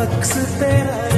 अक्स तेरा